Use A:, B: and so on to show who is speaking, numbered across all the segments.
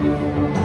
A: Música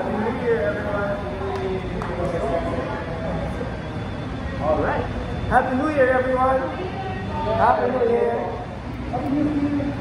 A: Happy New Year, everyone. All right. Happy New Year, everyone. Happy New Year. Happy New Year.